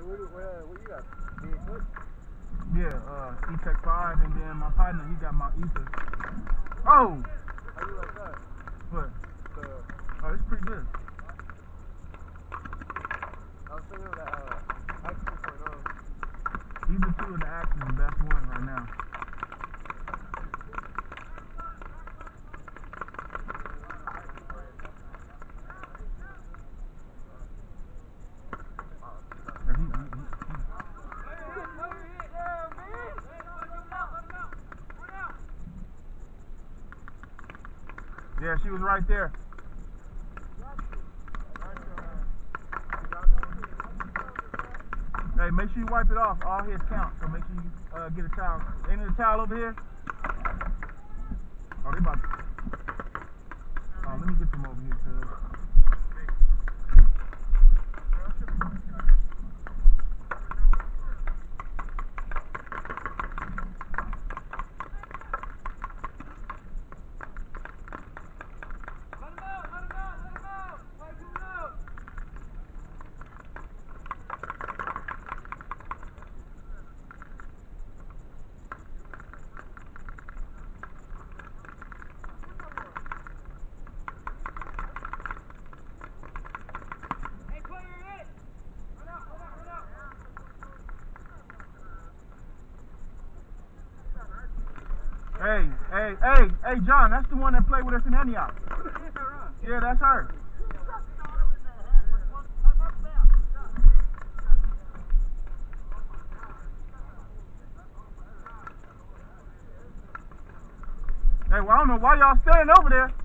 Hey, what, what, what you got? Yeah, uh, Etek 5, and then my partner, he got my Etha. Oh! How you like that? What? The, Oh, it's pretty good. I was thinking of that, uh, X 2.0. Etha 2 and the is the best one right now. Yeah, he- he- he- he- Yeah, she was right there. Hey, make sure you wipe it off. All his count. So make sure you uh, get a towel. Ain't there a towel over here? Oh, they about. Oh, let me get some over here, cuz. Hey, hey, hey, hey, John, that's the one that played with us in Antioch. Yeah, that's her. Hey, well, I don't know why y'all standing over there.